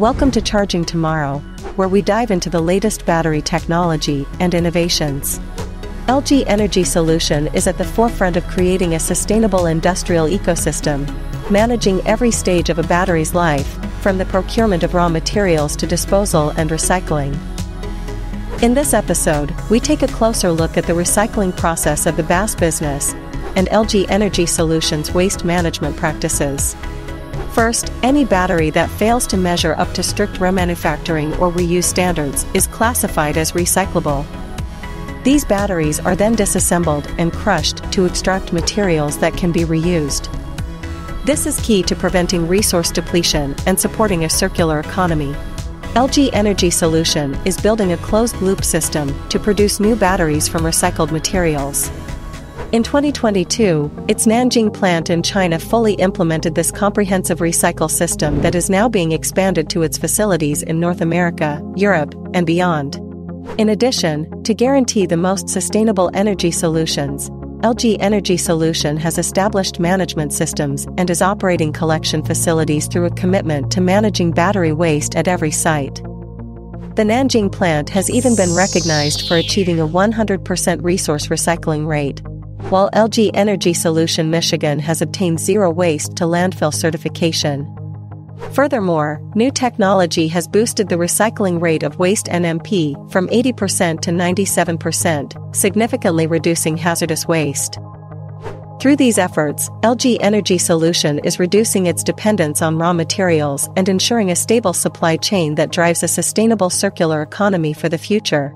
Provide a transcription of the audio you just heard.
Welcome to Charging Tomorrow, where we dive into the latest battery technology and innovations. LG Energy Solution is at the forefront of creating a sustainable industrial ecosystem, managing every stage of a battery's life, from the procurement of raw materials to disposal and recycling. In this episode, we take a closer look at the recycling process of the BaaS business and LG Energy Solutions waste management practices. First, any battery that fails to measure up to strict remanufacturing or reuse standards is classified as recyclable. These batteries are then disassembled and crushed to extract materials that can be reused. This is key to preventing resource depletion and supporting a circular economy. LG Energy Solution is building a closed loop system to produce new batteries from recycled materials. In 2022, its Nanjing plant in China fully implemented this comprehensive recycle system that is now being expanded to its facilities in North America, Europe, and beyond. In addition, to guarantee the most sustainable energy solutions, LG Energy Solution has established management systems and is operating collection facilities through a commitment to managing battery waste at every site. The Nanjing plant has even been recognized for achieving a 100% resource recycling rate, while LG Energy Solution Michigan has obtained zero waste to landfill certification. Furthermore, new technology has boosted the recycling rate of waste NMP from 80% to 97%, significantly reducing hazardous waste. Through these efforts, LG Energy Solution is reducing its dependence on raw materials and ensuring a stable supply chain that drives a sustainable circular economy for the future.